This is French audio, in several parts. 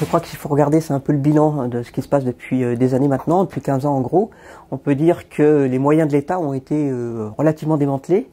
Je crois qu'il faut regarder, c'est un peu le bilan de ce qui se passe depuis euh, des années maintenant, depuis 15 ans en gros. On peut dire que les moyens de l'État ont été euh, relativement démantelés.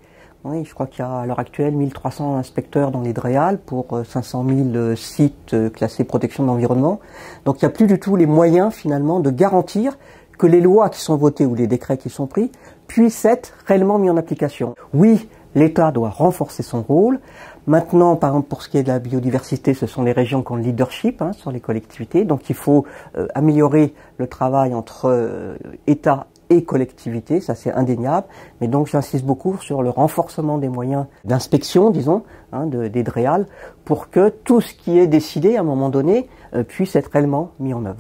Je crois qu'il y a à l'heure actuelle 1300 inspecteurs dans les DREAL pour 500 euh, 000 sites classés protection de l'environnement. Donc il n'y a plus du tout les moyens finalement de garantir que les lois qui sont votées ou les décrets qui sont pris puissent être réellement mis en application. Oui, l'État doit renforcer son rôle. Maintenant, par exemple, pour ce qui est de la biodiversité, ce sont les régions qui ont le leadership hein, sur les collectivités. Donc il faut euh, améliorer le travail entre euh, État et collectivités, ça c'est indéniable. Mais donc j'insiste beaucoup sur le renforcement des moyens d'inspection, disons, hein, de, des DREAL, pour que tout ce qui est décidé à un moment donné euh, puisse être réellement mis en œuvre.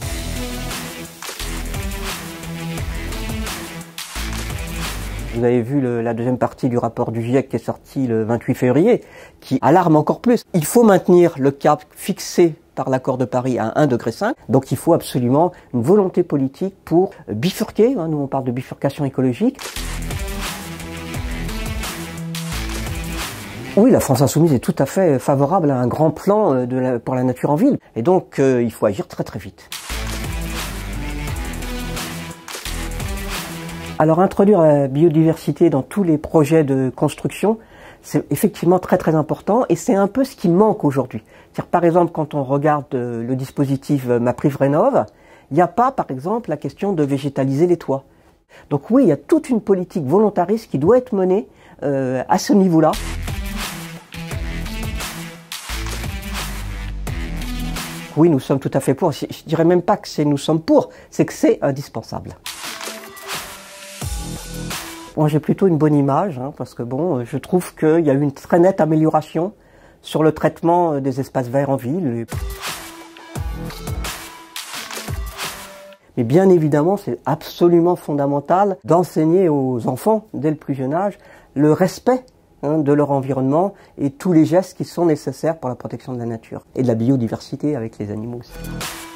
Vous avez vu la deuxième partie du rapport du GIEC qui est sorti le 28 février, qui alarme encore plus. Il faut maintenir le cap fixé par l'accord de Paris à 1,5 degré. Donc il faut absolument une volonté politique pour bifurquer, hein, nous on parle de bifurcation écologique. Oui, la France insoumise est tout à fait favorable à un grand plan euh, pour la nature en ville. Et donc euh, il faut agir très très vite. Alors introduire la biodiversité dans tous les projets de construction, c'est effectivement très très important et c'est un peu ce qui manque aujourd'hui. Par exemple, quand on regarde euh, le dispositif euh, MaPrive-Rénov', il n'y a pas par exemple la question de végétaliser les toits. Donc oui, il y a toute une politique volontariste qui doit être menée euh, à ce niveau-là. Oui, nous sommes tout à fait pour. Je dirais même pas que c'est nous sommes pour, c'est que c'est indispensable. Moi, j'ai plutôt une bonne image, hein, parce que bon, je trouve qu'il y a eu une très nette amélioration sur le traitement euh, des espaces verts en ville. Mais bien évidemment, c'est absolument fondamental d'enseigner aux enfants, dès le plus jeune âge, le respect hein, de leur environnement et tous les gestes qui sont nécessaires pour la protection de la nature et de la biodiversité avec les animaux aussi.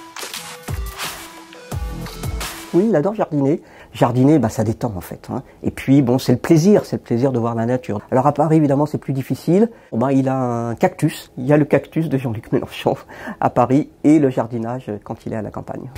Oui, il adore jardiner. Jardiner, bah, ça détend en fait. Hein. Et puis, bon, c'est le plaisir, c'est le plaisir de voir la nature. Alors à Paris, évidemment, c'est plus difficile. Bon, bah, il a un cactus. Il y a le cactus de Jean-Luc Mélenchon à Paris et le jardinage quand il est à la campagne.